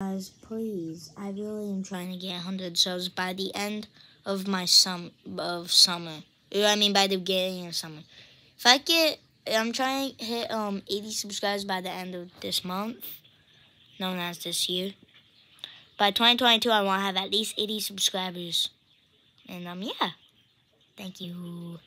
Guys, please, I really am trying to get 100 subs by the end of my sum of summer. I mean, by the beginning of summer. If I get, I'm trying to hit um 80 subscribers by the end of this month, known as this year. By 2022, I want to have at least 80 subscribers. And um, yeah, thank you.